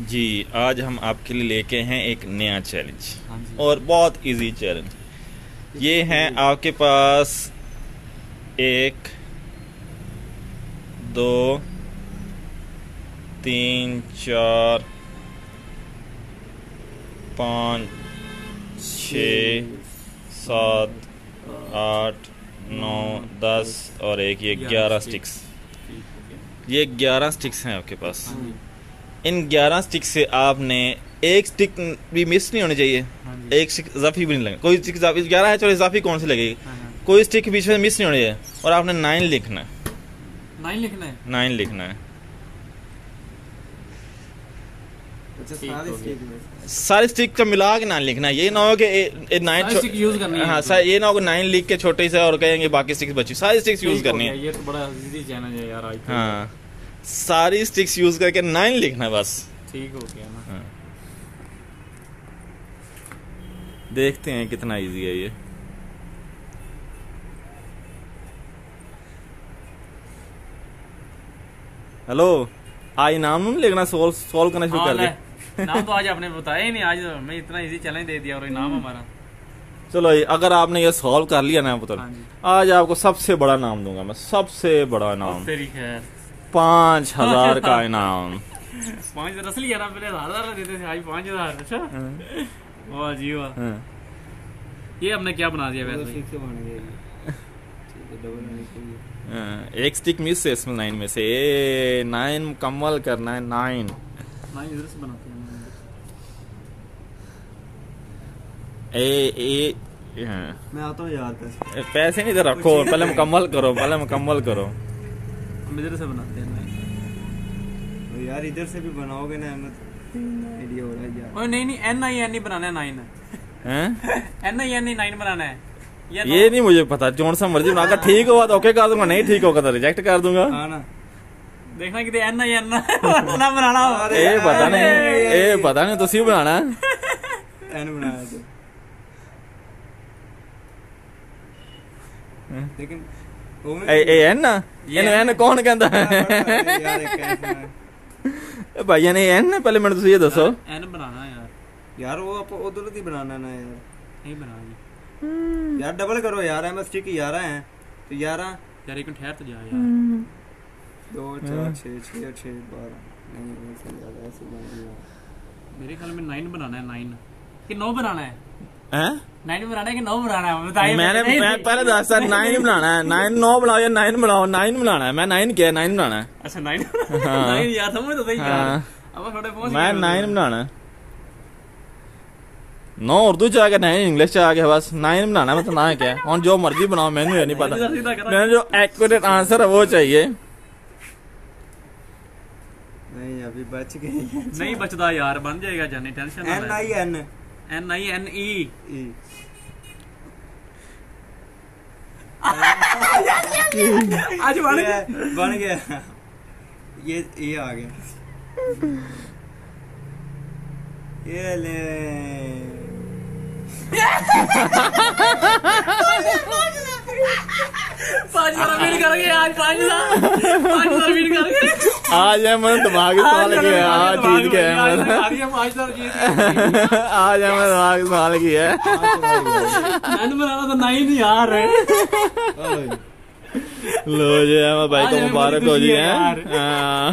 जी आज हम आपके लिए लेके हैं एक नया चैलेंज हाँ और बहुत इजी चैलेंज ये है आपके पास एक दो तीन चार पाँच छ सात आठ नौ दस और एक ये ग्यारह स्टिक्स ये ग्यारह स्टिक्स हैं आपके पास। हाँ इन ग्यारह स्टिक से आपने एक स्टिक भी मिस नहीं होनी चाहिए। हाँ एक स्टिक इजाफी भी नहीं लगेगा। कोई स्टिक ग्यारह है चलो इजाफी कौन सी लगेगी? हाँ हाँ। कोई स्टिक बीच में मिस नहीं होनी चाहिए और आपने नाइन लिखना है। नाइन लिखना है? नाइन लिखना है। अच्छा सारे स्टिक का मिला के नाइन लिखना है। ये ना हो कि नाइन है। हाँ ये ना हो नाइन लिख के छोटे से और कहेंगे बाकी स्टिक्स बची। सारी स्टिक्स यूज़ करनी है। ये तो बड़ा इजी चैलेंज है यार आज। हाँ। सारी स्टिक्स यूज़ करके नाइन लिखना है बस। ठीक हो गया ना। हाँ। देखते हैं कितना इजी है ये। हेलो आज नाम नहीं लिखना सोल्व सॉल्व करना शुरू हाँ, कर दे नाम तो आज आपने बताया ही नहीं आज मैं इतना इजी चैलेंज दे दिया और ये नाम हमारा। चलो ये अगर आपने ये सॉल्व कर लिया ना पुत्र हाँ आज आपको सबसे बड़ा नाम दूँगा मैं सबसे बड़ा नाम। तेरी खैर। पाँच हज़ार का इनाम। पाँच हज़ार असली यार पहले हज़ार हज़ार देते थे आज पाँच हज़ार अच्छा? वाह जी वाह। हाँ। ये हमने क्या बना दिया वैसे? बन गया ठीक है के लिए। हाँ, एक स्टिक मिस है इसमें नाइन में से। ए नाइन मुकम्मल करना है नाइन ना इधर से बनाते हैं ए ए हाँ। मैं आता हूँ यार पैसे। पैसे नहीं इधर रखो पहले मुकम्मल करो पहले मुकम्मल करो। हम इधर से बनाते हैं तो यार इधर से भी बनाओगे ना मैं आइडिया हो रहा है यार। ओए नहीं नहीं एन आई एन ही बनाना है नाइन हैं? एन आई एन ही नाइन बनाना है। या ये नहीं मुझे पता जोन सा मर्ज़ी बना ठीक हुआ तो ओके कर दूँगा नहीं ठीक होगा तो रिजेक्ट कर दूँगा। हाँ देखना कि एन आई एन ना बनाना ए पता नहीं ए पता नहीं तुसी बनाना। एन बनाया तो। लेकिन वो में- ए ए एन ना एन एन कौन कहता है यार एक कैसे है। ए भाई एन एन पहले मैंने तुझे ये दसो एन बनाना है यार यार वो आप उधर ही बनाना ना यार नहीं बनानी यार डबल करो यार एम एस टी की ग्यारह है तो ग्यारह यार एक ठहर तो जा यार. दो चार छः छः और छः बारह. नहीं ऐसे ज़्यादा ऐसे मेरे ख्याल में नाइन बनाना है नाइन कि नौ बनाना है? हैं? नाइन बनाना है कि नौ बनाना है? बताइए मैंने मैं पहले दस सर नाइन बनाना है। नाइन नौ बनाओ या नाइन बनाओ? नाइन बनाना है। मैं नाइन किया नाइन बनाना है। अच्छा नाइन हाँ। नाइन यार समझ तो सही हाँ। अब थोड़े पहुँच मैं नाइन बनाना है। नौ उर्दू च आ गया नाइन इंग्लिश च आ गया बस नाइन बनाना मतलब ना क्या? है। और जो मर्ज़ी बनाओ मैंने ये नहीं पता। मैंने जो एक्यूरेट आंसर है वो चाहिए। नहीं अभी बच गए। नहीं बचदा यार बन जाएगा जाने tension N I N N I N E आज बन गया। बन गया। ये ये आ गया। ये ले। पाँच हज़ार मीट कर गए आज पाँच हज़ार पाँच हज़ार मीट कर गए आज है मैं दिमाग संभाल गया आज जीत गया आज मैं आ गया पाँच हज़ार जीत गए। आज है मैं दिमाग संभाल गया एन बनाना तो नाइन यार लो जी है मैं भाई आज को हमें बड़ी मुबारक हो खुशी जी है है यार। हाँ।